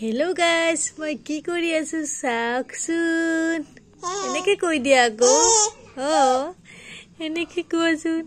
hello guys মই কি কৰি আছো চাওকচোন এনেকে কৈ দিয়া আকৌ অ এনেকে কোৱাচোন